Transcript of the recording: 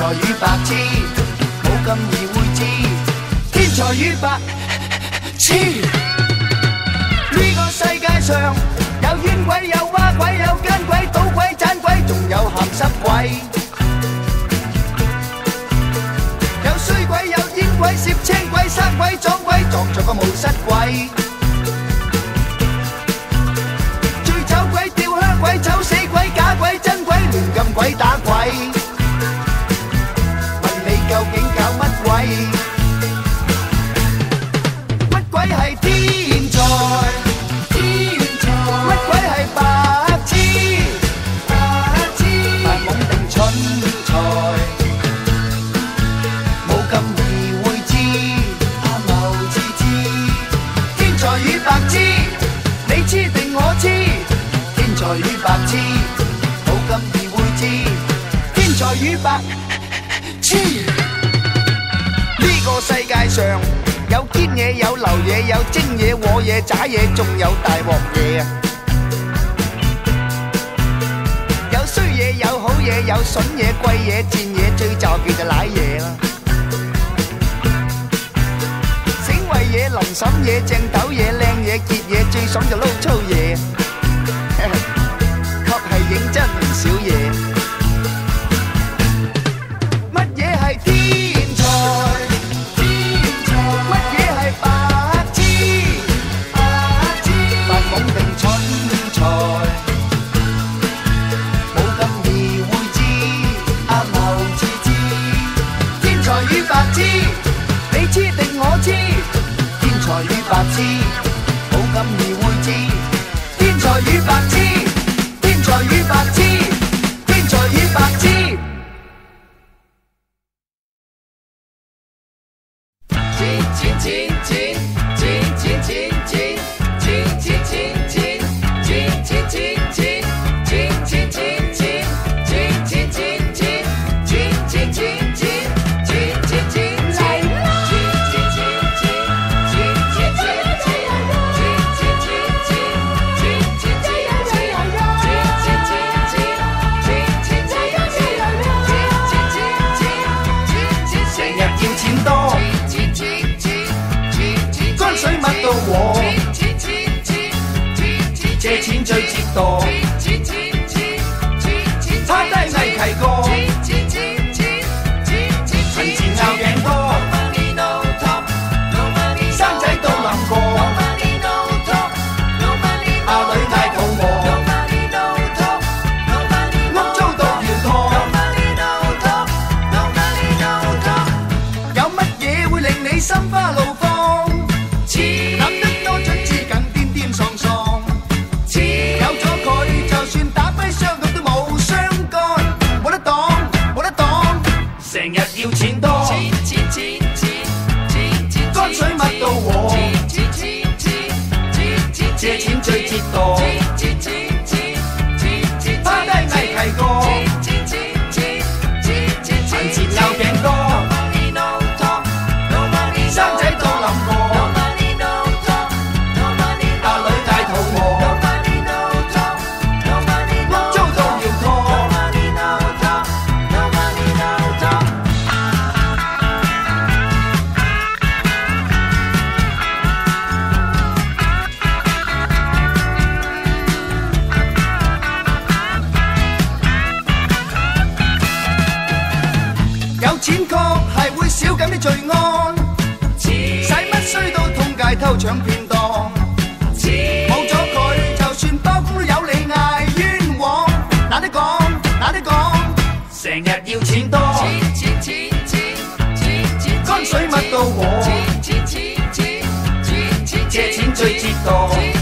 才与白痴，冇咁易会知。天才与白痴，呢个世界上有冤鬼，有蛙鬼，有奸。呢个世界上有坚嘢，有流嘢，有精嘢，和嘢，渣嘢，仲有大镬嘢啊！有衰嘢，有好嘢，有笋嘢，贵嘢，贱嘢，最就叫就濑嘢啦。醒慧嘢，能审嘢，正斗嘢，靓嘢，结嘢，最爽就捞粗嘢。确系认真唔少嘢。才与白痴，好感而会知，天才与白痴。借钱最折堕，差低计契哥，趁钱压颈哥，生仔都谂过，阿女太肚饿，屋租都悬托，有乜嘢会令你心花？人。的罪案，使乜衰到通街偷抢骗当，冇咗佢就算包公都由你挨冤枉，哪啲讲哪啲讲，成日要钱多，干水勿到我，借钱最折堕。